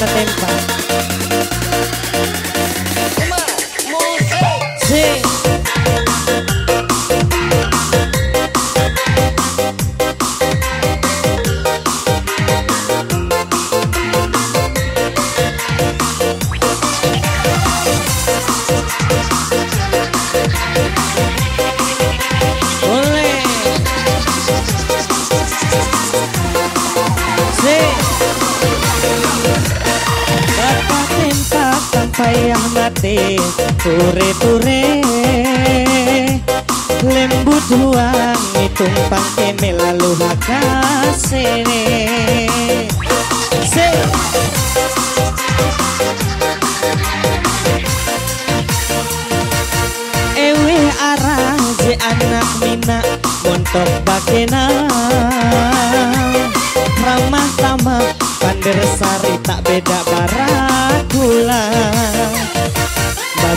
bata tempat Si tempat sampai yang mati. Ture-ture Lembut huang Tumpang keme lalu hakasene Si Ewe arah je anak mina Montok bakena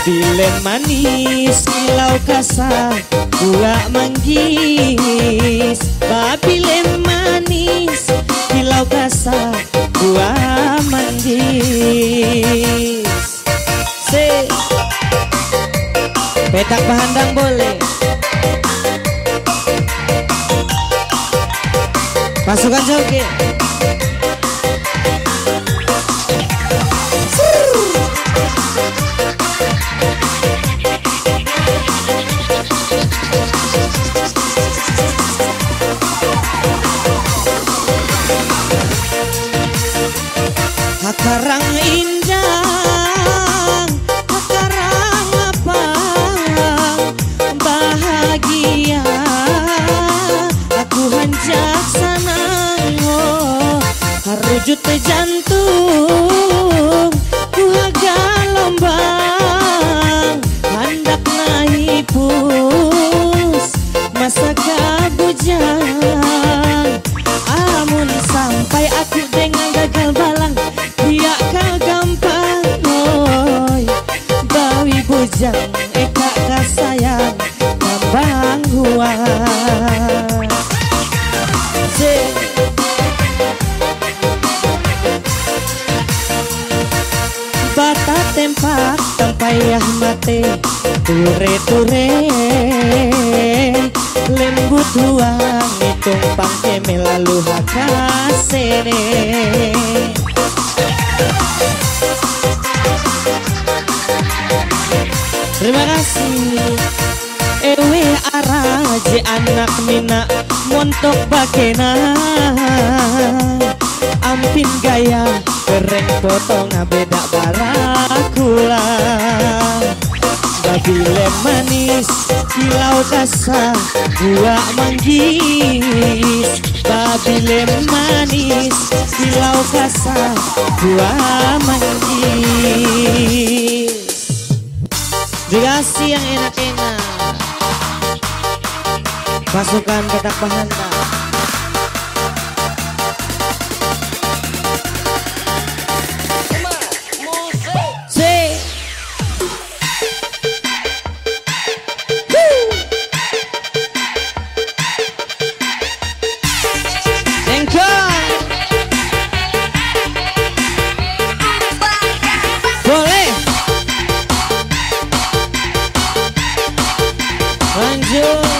Babilen manis Kilau kasar Buah manggis. Babilen manis Kilau kasar Buah manggis. Se. Petak bahandang boleh. Pasukan joget hanjak sanang oh, Harujut jantung Ku lombang. Handak naik pus Masa kabujang Amun sampai aku dengan gagal balang Dia kau gampang Bawi bujang mate Ture-ture Lembut huang Tumpang keme lalu hakasene. Terima kasih Ewe araje anak mina Montok bakena Ampin gaya Keren potong Kilau kasar Buah manggis Babile manis. Kilau kasar Buah manggis. Dikasih yang enak-enak. Pasukan petak bahanta you.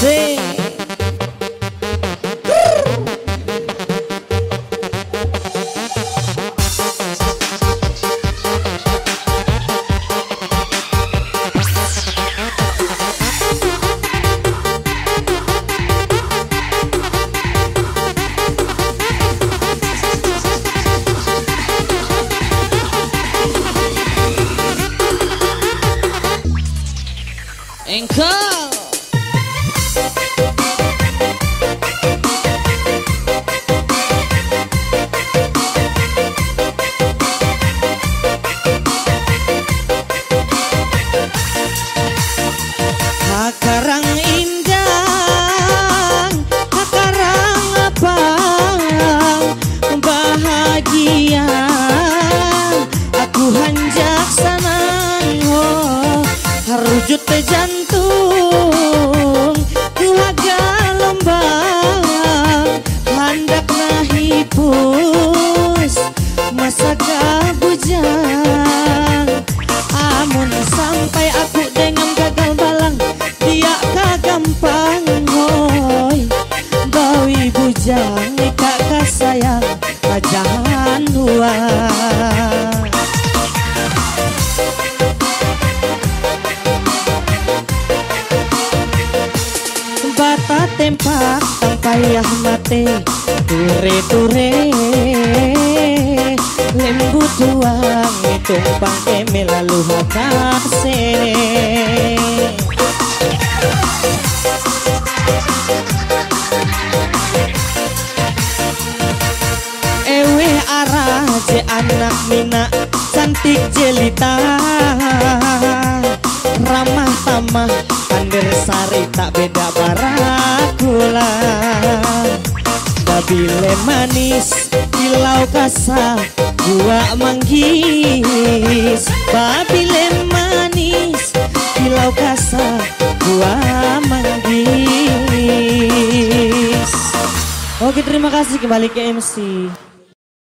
Sing. Engkau sayang aku hanjak sanang oh harujut teh jantung tilaga lembang handak nahipun bata tempak tang payah mate ture ture. Lembu tuang tumpang keme lalu hakase. Ewe arah je anak mina cantik jelita. Ramah tamah manis kilau kasa gua manggis. Babile manis kilau kasa gua manggis. Oke terima kasih kembali ke MC